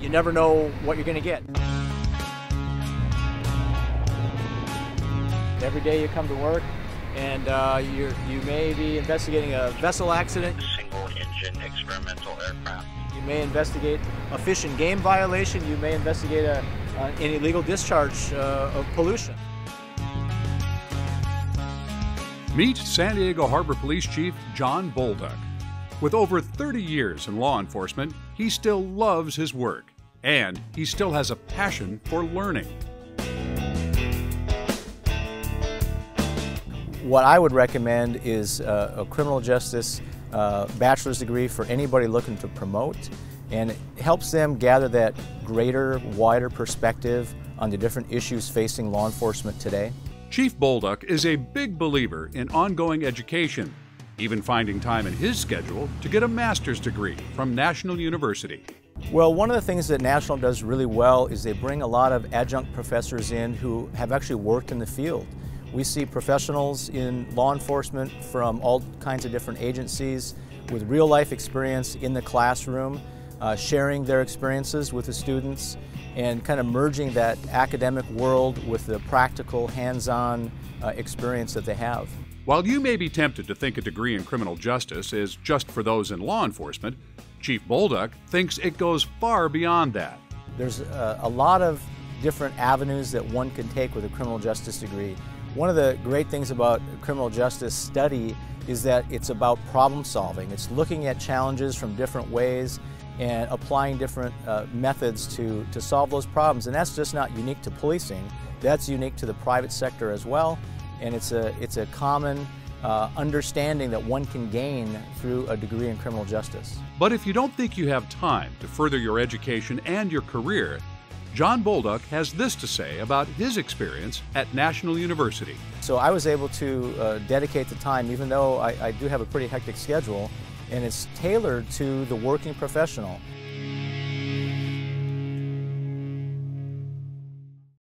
You never know what you're going to get. Every day you come to work and uh, you you may be investigating a vessel accident. Single engine experimental aircraft. You may investigate a fish and game violation. You may investigate a, uh, an illegal discharge uh, of pollution. Meet San Diego Harbor Police Chief John Bolduc. With over 30 years in law enforcement, he still loves his work and he still has a passion for learning. What I would recommend is uh, a criminal justice uh, bachelor's degree for anybody looking to promote and it helps them gather that greater, wider perspective on the different issues facing law enforcement today. Chief Bolduc is a big believer in ongoing education, even finding time in his schedule to get a master's degree from National University. Well, one of the things that National does really well is they bring a lot of adjunct professors in who have actually worked in the field. We see professionals in law enforcement from all kinds of different agencies with real life experience in the classroom, uh, sharing their experiences with the students and kind of merging that academic world with the practical, hands-on uh, experience that they have. While you may be tempted to think a degree in criminal justice is just for those in law enforcement, Chief Bolduc thinks it goes far beyond that. There's a, a lot of different avenues that one can take with a criminal justice degree. One of the great things about criminal justice study is that it's about problem solving. It's looking at challenges from different ways and applying different uh, methods to, to solve those problems. And that's just not unique to policing, that's unique to the private sector as well. And it's a, it's a common uh, understanding that one can gain through a degree in criminal justice. But if you don't think you have time to further your education and your career, John Bolduc has this to say about his experience at National University. So I was able to uh, dedicate the time, even though I, I do have a pretty hectic schedule, and it's tailored to the working professional.